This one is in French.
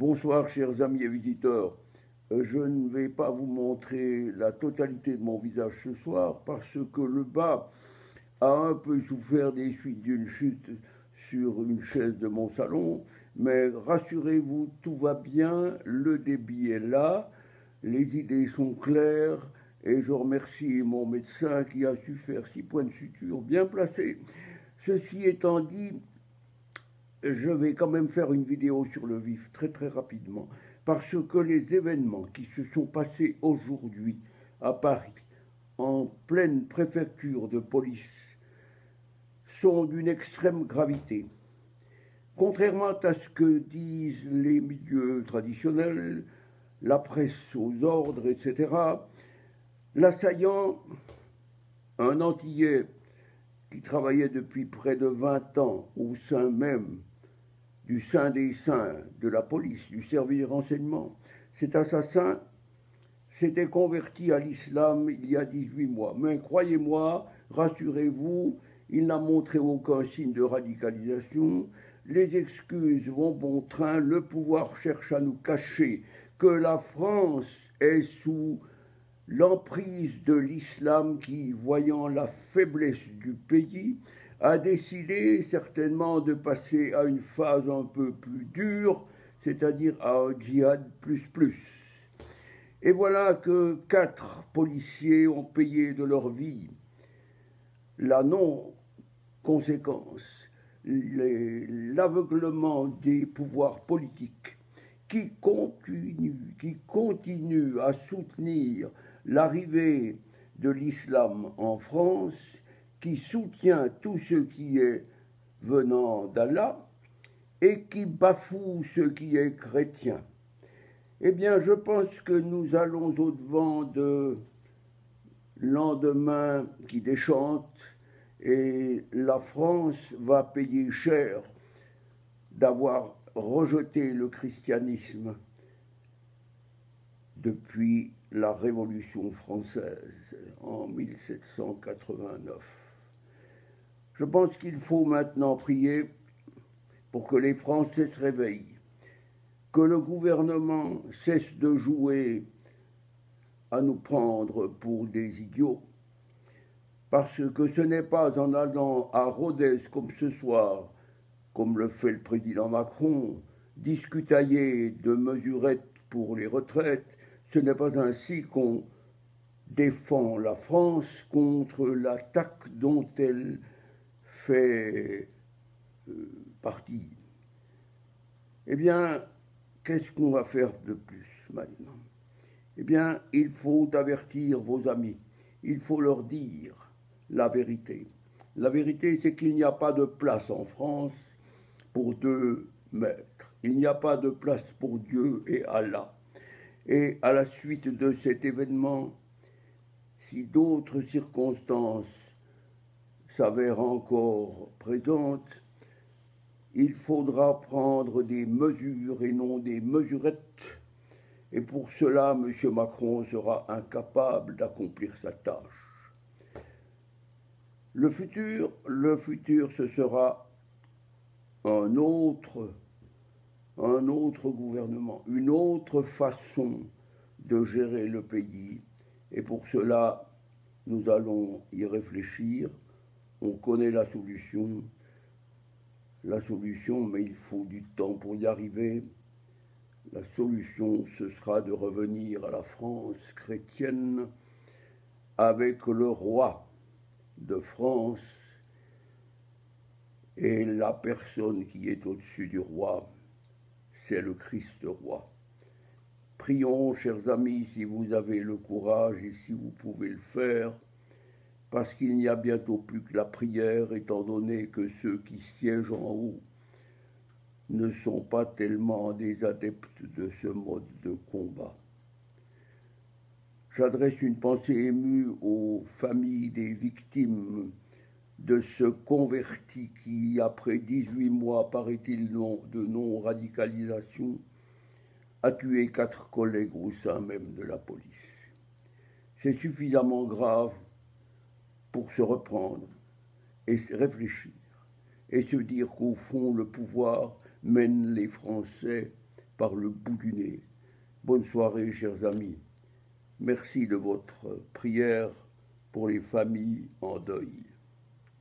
Bonsoir chers amis et visiteurs. Euh, je ne vais pas vous montrer la totalité de mon visage ce soir parce que le bas a un peu souffert des suites d'une chute sur une chaise de mon salon, mais rassurez-vous, tout va bien, le débit est là, les idées sont claires, et je remercie mon médecin qui a su faire six points de suture bien placés. Ceci étant dit, je vais quand même faire une vidéo sur le vif très très rapidement, parce que les événements qui se sont passés aujourd'hui à Paris, en pleine préfecture de police, sont d'une extrême gravité. Contrairement à ce que disent les milieux traditionnels, la presse aux ordres, etc., l'assaillant, un Antillais qui travaillait depuis près de 20 ans au sein même du sein des saints de la police, du service de renseignement, cet assassin s'était converti à l'islam il y a 18 mois. Mais croyez-moi, rassurez-vous, il n'a montré aucun signe de radicalisation. Les excuses vont bon train. Le pouvoir cherche à nous cacher que la France est sous l'emprise de l'islam qui, voyant la faiblesse du pays, a décidé certainement de passer à une phase un peu plus dure, c'est-à-dire à un djihad plus plus. Et voilà que quatre policiers ont payé de leur vie la non-conséquence, l'aveuglement des pouvoirs politiques qui continuent, qui continuent à soutenir l'arrivée de l'islam en France, qui soutient tout ce qui est venant d'Allah et qui bafoue ce qui est chrétien. Eh bien, je pense que nous allons au-devant de lendemain qui déchante et la France va payer cher d'avoir rejeté le christianisme depuis la Révolution française en 1789. Je pense qu'il faut maintenant prier pour que les Français se réveillent, que le gouvernement cesse de jouer à nous prendre pour des idiots, parce que ce n'est pas en allant à Rodez comme ce soir, comme le fait le président Macron, discutailler de mesurettes pour les retraites, ce n'est pas ainsi qu'on défend la France contre l'attaque dont elle fait euh, partie. Eh bien, qu'est-ce qu'on va faire de plus maintenant? Eh bien, il faut avertir vos amis, il faut leur dire la vérité. La vérité, c'est qu'il n'y a pas de place en France pour deux maîtres. Il n'y a pas de place pour Dieu et Allah. Et à la suite de cet événement, si d'autres circonstances s'avèrent encore présentes, il faudra prendre des mesures et non des mesurettes. Et pour cela, M. Macron sera incapable d'accomplir sa tâche. Le futur, le futur, ce sera un autre un autre gouvernement, une autre façon de gérer le pays. Et pour cela, nous allons y réfléchir. On connaît la solution. La solution, mais il faut du temps pour y arriver. La solution, ce sera de revenir à la France chrétienne avec le roi de France et la personne qui est au-dessus du roi, c'est le Christ roi. Prions, chers amis, si vous avez le courage et si vous pouvez le faire, parce qu'il n'y a bientôt plus que la prière, étant donné que ceux qui siègent en haut ne sont pas tellement des adeptes de ce mode de combat. J'adresse une pensée émue aux familles des victimes de ce converti qui, après 18 mois, paraît-il, de non-radicalisation, a tué quatre collègues au sein même de la police. C'est suffisamment grave pour se reprendre et réfléchir et se dire qu'au fond, le pouvoir mène les Français par le bout du nez. Bonne soirée, chers amis. Merci de votre prière pour les familles en deuil.